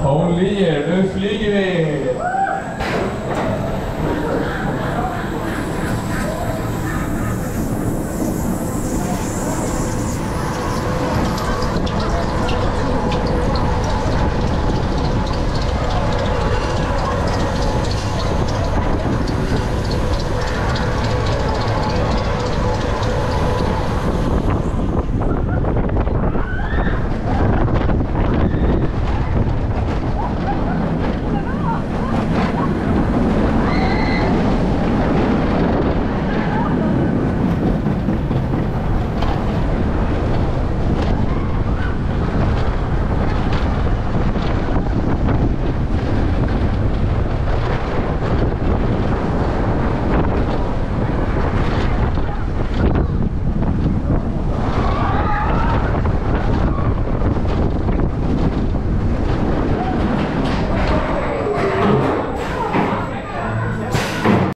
Håll i er, nu flyger vi!